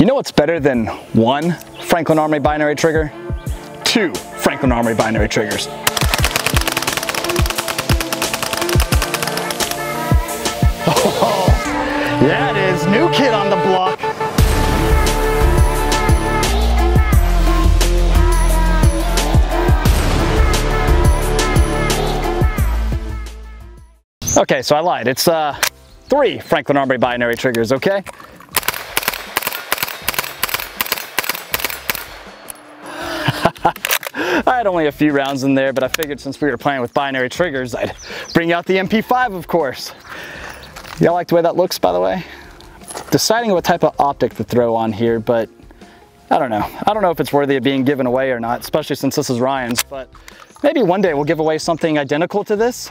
You know what's better than one Franklin Armory binary trigger? Two Franklin Armory binary triggers. Oh, that is new kid on the block. Okay, so I lied. It's uh, three Franklin Armory binary triggers, okay? I had only a few rounds in there, but I figured since we were playing with binary triggers, I'd bring out the MP5, of course. Y'all like the way that looks, by the way? Deciding what type of optic to throw on here, but I don't know. I don't know if it's worthy of being given away or not, especially since this is Ryan's, but maybe one day we'll give away something identical to this.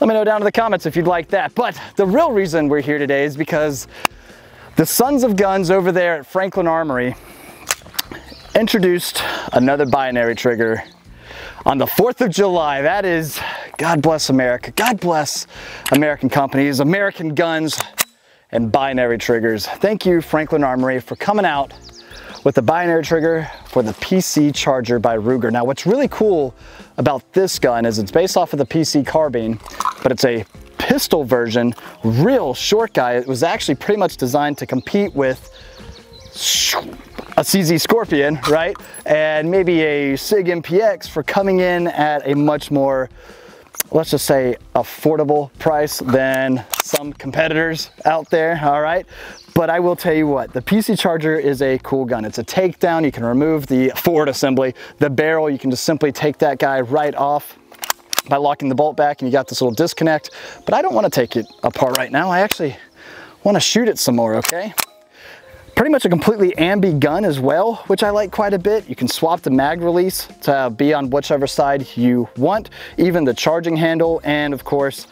Let me know down in the comments if you'd like that. But the real reason we're here today is because the Sons of Guns over there at Franklin Armory introduced another binary trigger on the 4th of July. That is, God bless America. God bless American companies, American guns, and binary triggers. Thank you, Franklin Armory, for coming out with the binary trigger for the PC Charger by Ruger. Now, what's really cool about this gun is it's based off of the PC carbine, but it's a pistol version, real short guy. It was actually pretty much designed to compete with a CZ Scorpion, right? And maybe a SIG MPX for coming in at a much more, let's just say, affordable price than some competitors out there, all right? But I will tell you what, the PC Charger is a cool gun. It's a takedown. You can remove the forward assembly. The barrel, you can just simply take that guy right off by locking the bolt back and you got this little disconnect. But I don't want to take it apart right now. I actually want to shoot it some more, okay? Pretty much a completely ambi gun as well, which I like quite a bit. You can swap the mag release to be on whichever side you want, even the charging handle, and of course,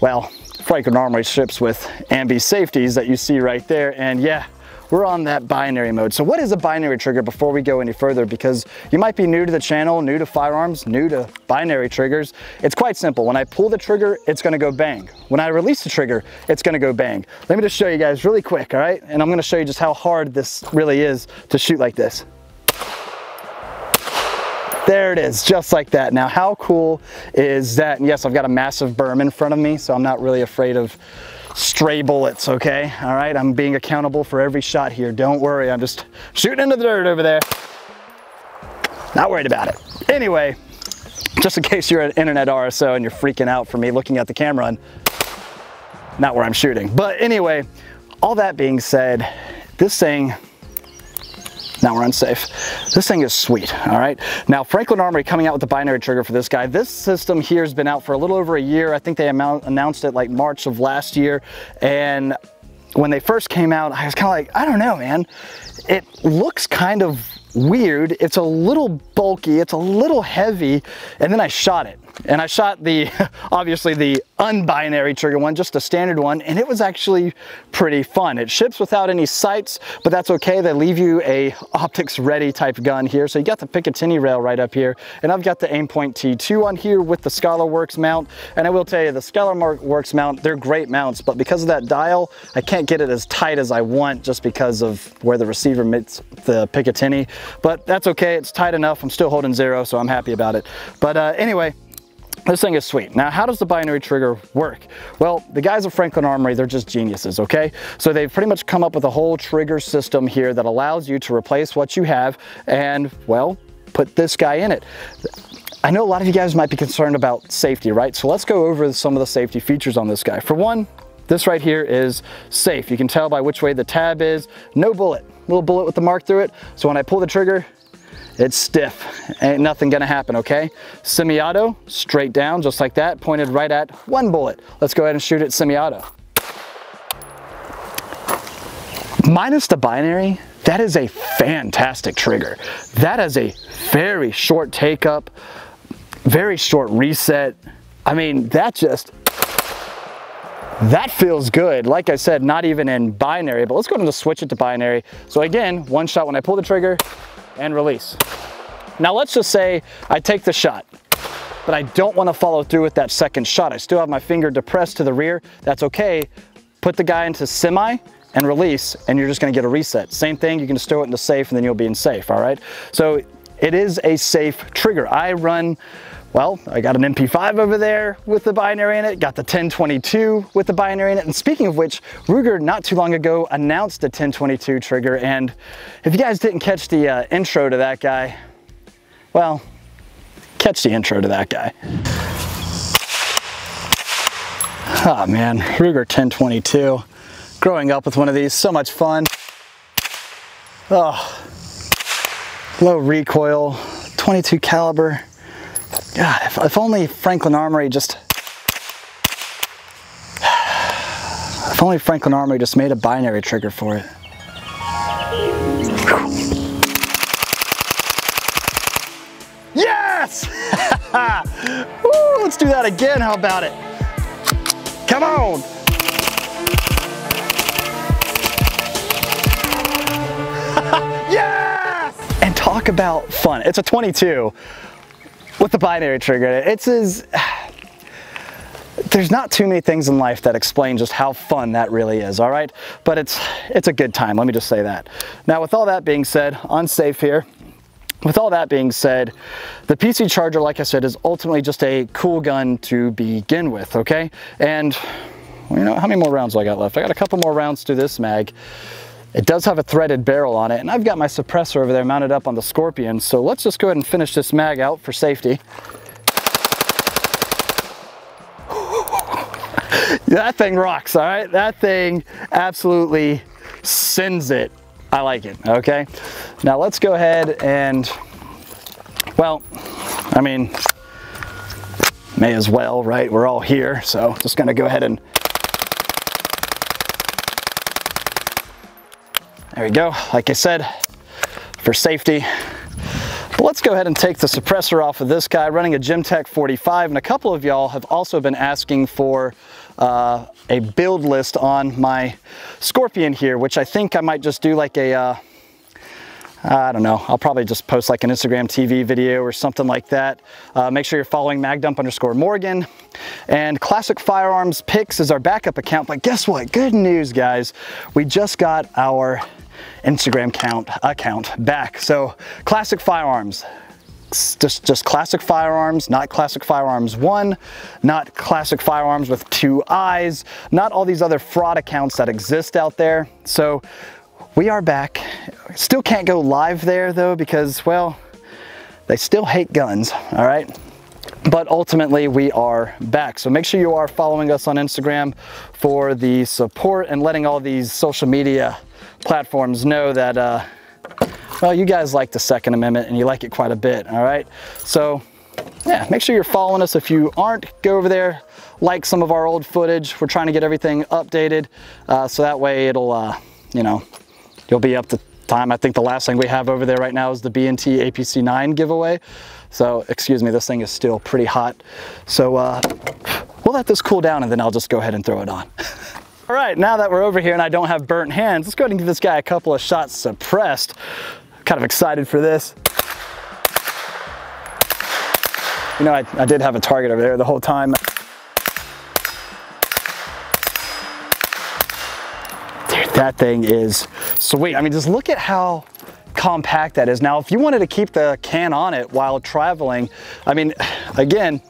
well, Franklin Armory ships with ambi safeties that you see right there. And yeah, we're on that binary mode. So what is a binary trigger before we go any further? Because you might be new to the channel, new to firearms, new to binary triggers. It's quite simple. When I pull the trigger, it's gonna go bang. When I release the trigger, it's gonna go bang. Let me just show you guys really quick, all right? And I'm gonna show you just how hard this really is to shoot like this. There it is, just like that. Now, how cool is that? And yes, I've got a massive berm in front of me, so I'm not really afraid of stray bullets, okay? All right, I'm being accountable for every shot here. Don't worry, I'm just shooting into the dirt over there. Not worried about it. Anyway, just in case you're an internet RSO and you're freaking out for me looking at the camera and not where I'm shooting. But anyway, all that being said, this thing now we're unsafe. This thing is sweet, all right? Now, Franklin Armory coming out with the binary trigger for this guy. This system here has been out for a little over a year. I think they announced it like March of last year. And when they first came out, I was kind of like, I don't know, man. It looks kind of weird. It's a little bulky, it's a little heavy, and then I shot it. And I shot the, obviously the unbinary trigger one, just a standard one, and it was actually pretty fun. It ships without any sights, but that's okay. They leave you a optics ready type gun here. So you got the Picatinny rail right up here, and I've got the Aimpoint T2 on here with the Scalarworks mount. And I will tell you, the Scalarworks mount, they're great mounts, but because of that dial, I can't get it as tight as I want just because of where the receiver meets the Picatinny. But that's okay, it's tight enough. I'm still holding zero, so I'm happy about it. But uh, anyway, this thing is sweet. Now, how does the binary trigger work? Well, the guys at Franklin Armory, they're just geniuses, okay? So they've pretty much come up with a whole trigger system here that allows you to replace what you have and, well, put this guy in it. I know a lot of you guys might be concerned about safety, right? So let's go over some of the safety features on this guy. For one, this right here is safe. You can tell by which way the tab is. No bullet, little bullet with the mark through it. So when I pull the trigger, it's stiff, ain't nothing gonna happen, okay? Semi-auto, straight down, just like that, pointed right at one bullet. Let's go ahead and shoot it semi-auto. Minus the binary, that is a fantastic trigger. That is a very short take up, very short reset. I mean, that just, that feels good. Like I said, not even in binary, but let's go ahead and switch it to binary. So again, one shot when I pull the trigger, and release. Now let's just say I take the shot, but I don't wanna follow through with that second shot. I still have my finger depressed to the rear. That's okay. Put the guy into semi and release and you're just gonna get a reset. Same thing, you can just throw it in the safe and then you'll be in safe, all right? So it is a safe trigger. I run well, I got an MP5 over there with the binary in it, got the 10/22 with the binary in it. And speaking of which, Ruger not too long ago announced the 10/22 trigger. And if you guys didn't catch the uh, intro to that guy, well, catch the intro to that guy. Oh man, Ruger 10/22. Growing up with one of these, so much fun. Oh, low recoil, 22 caliber. God, if, if only Franklin Armory just, if only Franklin Armory just made a binary trigger for it. Yes! Woo, let's do that again, how about it? Come on! yes! And talk about fun. It's a 22 with the binary trigger. It's as, there's not too many things in life that explain just how fun that really is, all right? But it's, it's a good time, let me just say that. Now with all that being said, unsafe here, with all that being said, the PC Charger, like I said, is ultimately just a cool gun to begin with, okay? And, you know, how many more rounds do I got left? I got a couple more rounds to this mag. It does have a threaded barrel on it, and I've got my suppressor over there mounted up on the Scorpion, so let's just go ahead and finish this mag out for safety. that thing rocks, all right? That thing absolutely sends it. I like it, okay? Now let's go ahead and, well, I mean, may as well, right? We're all here, so just gonna go ahead and There we go. Like I said, for safety. But let's go ahead and take the suppressor off of this guy, running a Gemtech 45. And a couple of y'all have also been asking for uh, a build list on my Scorpion here, which I think I might just do like a, uh, I don't know, I'll probably just post like an Instagram TV video or something like that. Uh, make sure you're following magdump underscore Morgan. And Classic Firearms Picks is our backup account. But guess what? Good news, guys. We just got our Instagram count account back. So classic firearms, just, just classic firearms, not classic firearms one, not classic firearms with two eyes, not all these other fraud accounts that exist out there. So we are back. Still can't go live there though because, well, they still hate guns, all right? But ultimately we are back. So make sure you are following us on Instagram for the support and letting all these social media platforms know that, uh, well, you guys like the Second Amendment and you like it quite a bit, all right? So, yeah, make sure you're following us. If you aren't, go over there, like some of our old footage. We're trying to get everything updated, uh, so that way it'll, uh, you know, you'll be up to time. I think the last thing we have over there right now is the B&T APC-9 giveaway. So, excuse me, this thing is still pretty hot. So, uh, we'll let this cool down and then I'll just go ahead and throw it on. All right, now that we're over here and I don't have burnt hands, let's go ahead and give this guy a couple of shots suppressed. Kind of excited for this. You know, I, I did have a target over there the whole time. Dude, that thing is sweet. I mean, just look at how compact that is. Now, if you wanted to keep the can on it while traveling, I mean, again,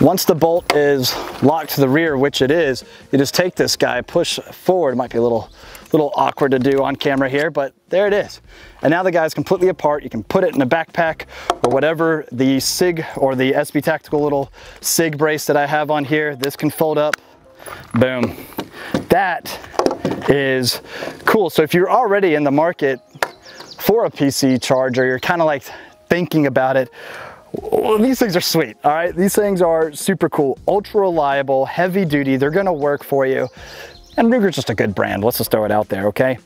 once the bolt is locked to the rear, which it is, you just take this guy, push forward. It might be a little, little awkward to do on camera here, but there it is. And now the guy's completely apart. You can put it in a backpack or whatever the SIG or the SB Tactical little SIG brace that I have on here. This can fold up, boom. That is cool. So if you're already in the market for a PC charger, you're kind of like thinking about it, well, these things are sweet, all right? These things are super cool, ultra reliable, heavy duty. They're gonna work for you. And Ruger's just a good brand. Let's just throw it out there, okay?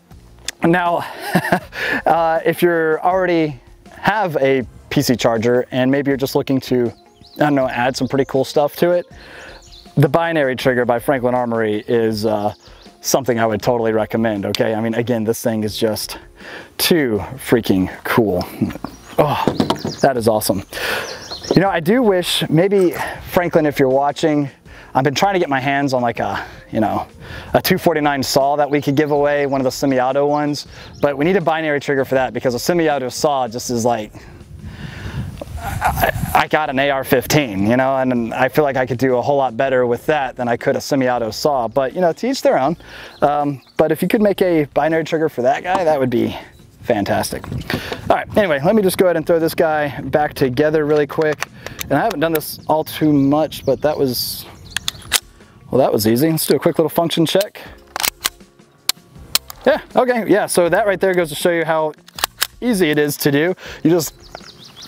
Now, uh, if you're already have a PC charger and maybe you're just looking to, I don't know, add some pretty cool stuff to it, the binary trigger by Franklin Armory is uh, something I would totally recommend, okay? I mean, again, this thing is just too freaking cool. Oh, that is awesome. You know, I do wish, maybe, Franklin, if you're watching, I've been trying to get my hands on like a, you know, a 249 saw that we could give away, one of the semi-auto ones, but we need a binary trigger for that because a semi-auto saw just is like, I, I got an AR-15, you know, and I feel like I could do a whole lot better with that than I could a semi-auto saw, but you know, to each their own. Um, but if you could make a binary trigger for that guy, that would be fantastic. All right, anyway, let me just go ahead and throw this guy back together really quick. And I haven't done this all too much, but that was, well, that was easy. Let's do a quick little function check. Yeah, okay, yeah, so that right there goes to show you how easy it is to do. You just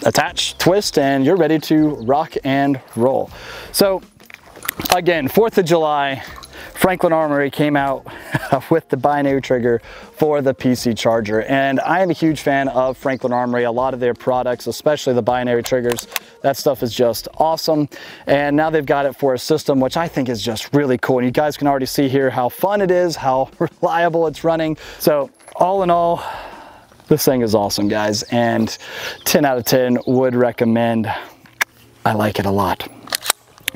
attach, twist, and you're ready to rock and roll. So again, 4th of July, Franklin Armory came out with the binary trigger for the PC charger. And I am a huge fan of Franklin Armory, a lot of their products, especially the binary triggers. That stuff is just awesome. And now they've got it for a system, which I think is just really cool. And you guys can already see here how fun it is, how reliable it's running. So all in all, this thing is awesome, guys. And 10 out of 10 would recommend. I like it a lot.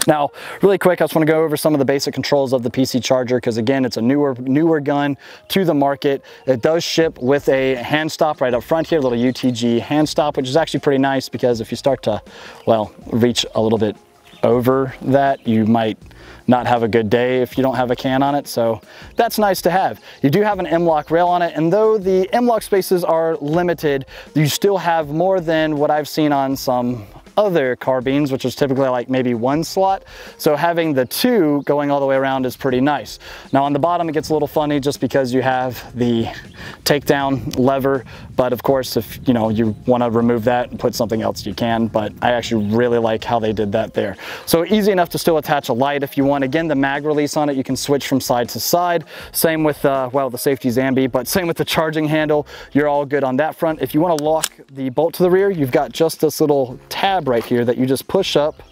Now, really quick, I just want to go over some of the basic controls of the PC Charger because again, it's a newer newer gun to the market. It does ship with a hand stop right up front here, a little UTG hand stop, which is actually pretty nice because if you start to, well, reach a little bit over that, you might not have a good day if you don't have a can on it. So that's nice to have. You do have an M-LOK rail on it. And though the M-LOK spaces are limited, you still have more than what I've seen on some other carbines, which is typically like maybe one slot. So having the two going all the way around is pretty nice. Now on the bottom, it gets a little funny just because you have the takedown lever. But of course, if you know you want to remove that and put something else, you can. But I actually really like how they did that there. So easy enough to still attach a light if you want. Again, the mag release on it, you can switch from side to side. Same with, uh, well, the safety Zambi, but same with the charging handle. You're all good on that front. If you want to lock the bolt to the rear, you've got just this little tab right here that you just push up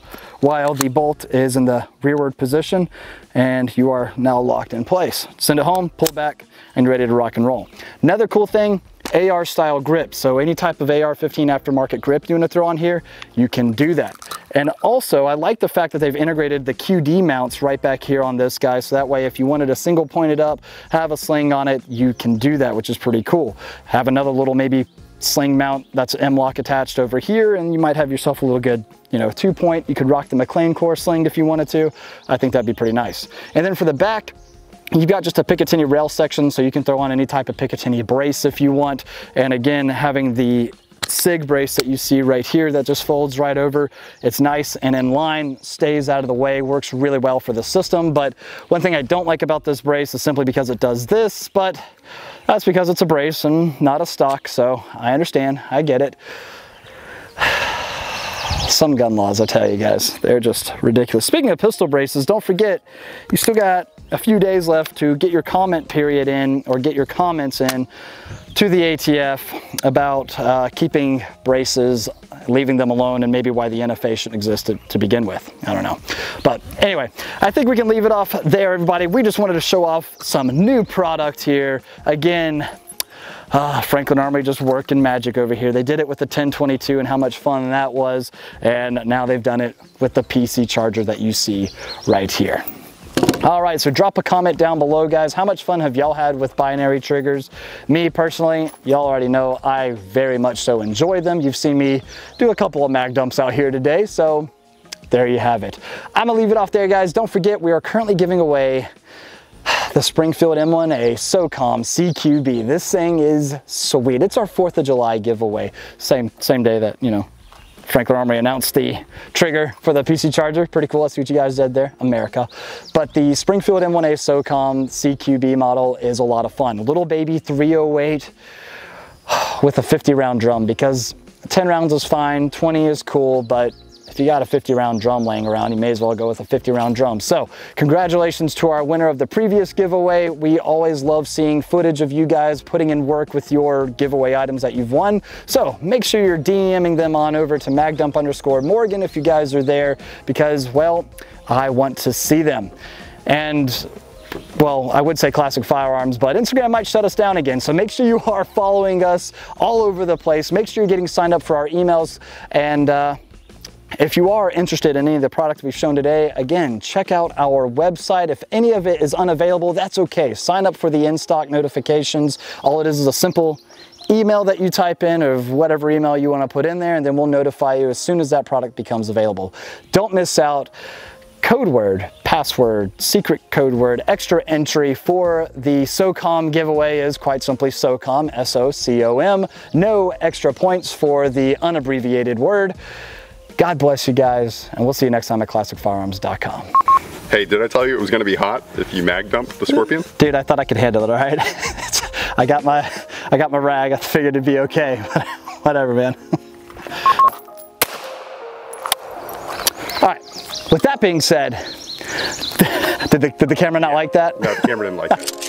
while the bolt is in the rearward position and you are now locked in place. Send it home, pull back, and you're ready to rock and roll. Another cool thing, AR style grip. So any type of AR-15 aftermarket grip you want to throw on here, you can do that. And also, I like the fact that they've integrated the QD mounts right back here on this guy. So that way, if you wanted a single pointed up, have a sling on it, you can do that, which is pretty cool. Have another little maybe sling mount that's M-LOK attached over here and you might have yourself a little good, you know, two point. You could rock the McLean core sling if you wanted to. I think that'd be pretty nice. And then for the back, You've got just a Picatinny rail section, so you can throw on any type of Picatinny brace if you want. And again, having the SIG brace that you see right here that just folds right over. It's nice and in line, stays out of the way, works really well for the system. But one thing I don't like about this brace is simply because it does this, but that's because it's a brace and not a stock. So I understand, I get it. Some gun laws, I tell you guys, they're just ridiculous. Speaking of pistol braces, don't forget, you still got a few days left to get your comment period in or get your comments in to the ATF about uh, keeping braces, leaving them alone, and maybe why the NFA shouldn't exist to, to, begin with. I don't know. But anyway, I think we can leave it off there, everybody. We just wanted to show off some new product here. Again, uh, Franklin Armory just working magic over here. They did it with the 10/22 and how much fun that was. And now they've done it with the PC charger that you see right here. All right, so drop a comment down below, guys. How much fun have y'all had with binary triggers? Me personally, y'all already know I very much so enjoy them. You've seen me do a couple of mag dumps out here today, so there you have it. I'm gonna leave it off there, guys. Don't forget, we are currently giving away the Springfield M1A SOCOM CQB. This thing is sweet. It's our 4th of July giveaway. Same, same day that, you know, Franklin Armory announced the trigger for the PC charger. Pretty cool. That's what you guys did there, America. But the Springfield M1A SOCOM CQB model is a lot of fun. Little baby 308 with a 50 round drum because 10 rounds is fine, 20 is cool, but if you got a 50 round drum laying around, you may as well go with a 50 round drum. So congratulations to our winner of the previous giveaway. We always love seeing footage of you guys putting in work with your giveaway items that you've won. So make sure you're DMing them on over to magdump underscore Morgan if you guys are there because, well, I want to see them. And well, I would say classic firearms, but Instagram might shut us down again. So make sure you are following us all over the place. Make sure you're getting signed up for our emails and uh, if you are interested in any of the products we've shown today, again, check out our website. If any of it is unavailable, that's okay. Sign up for the in-stock notifications. All it is is a simple email that you type in of whatever email you want to put in there, and then we'll notify you as soon as that product becomes available. Don't miss out. Code word, password, secret code word, extra entry for the SOCOM giveaway is quite simply SOCOM, S-O-C-O-M. No extra points for the unabbreviated word. God bless you guys, and we'll see you next time at ClassicFirearms.com. Hey, did I tell you it was going to be hot if you mag dump the Scorpion? Dude, I thought I could handle it, all right? I got my, I got my rag. I figured it'd be okay. Whatever, man. all right. With that being said, did the, did the camera not like that? No, the camera didn't like it.